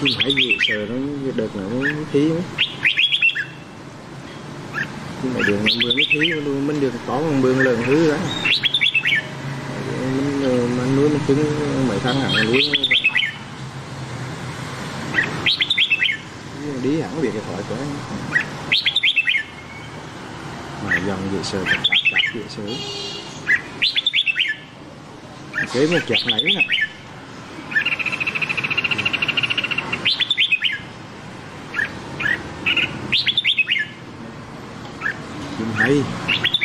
phải gì sờ nó đợt nào nó thí nữa. Nhưng mà đường mình bươn nó thí luôn mình được có một bươn lần thứ đó. Mình ờ, mình nuôi mình trứng mấy tháng hẳn nuôi nó đi hẳn việc cái thoại của anh mà dòng dễ sờ chặt chặt chặt dễ sờ kế một chặt nãy nè Aí.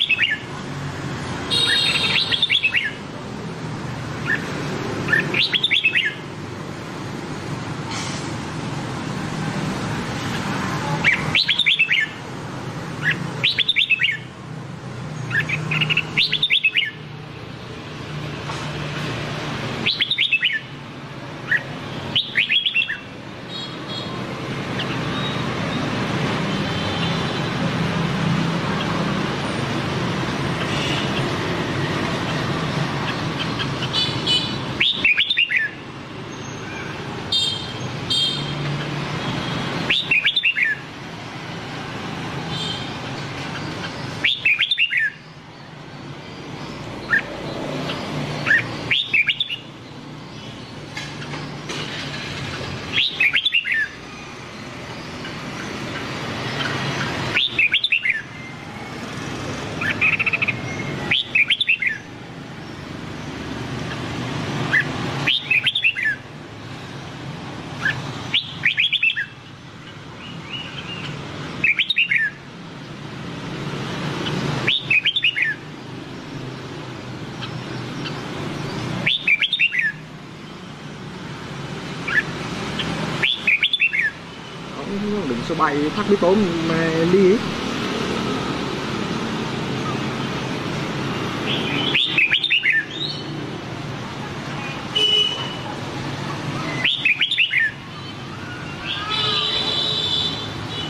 Đừng số bay thắt đi tốn mà ly ấy.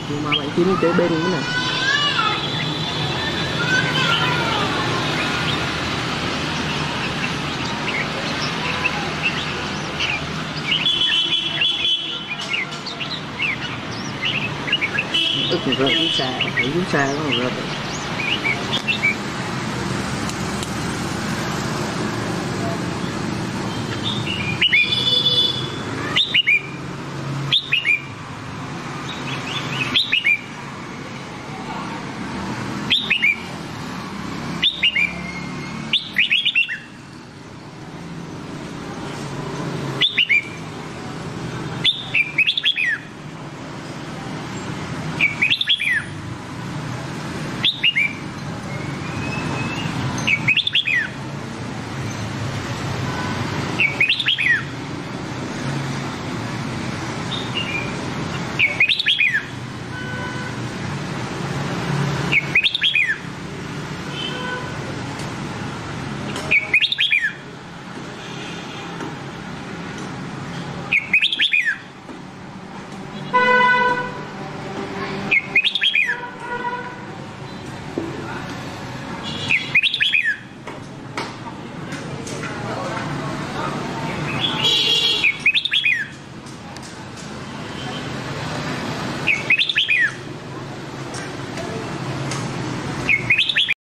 nhưng mà bạn kiếm kế bên nữa nè ức rồi rớt xa thấy xuống xa nó rồi.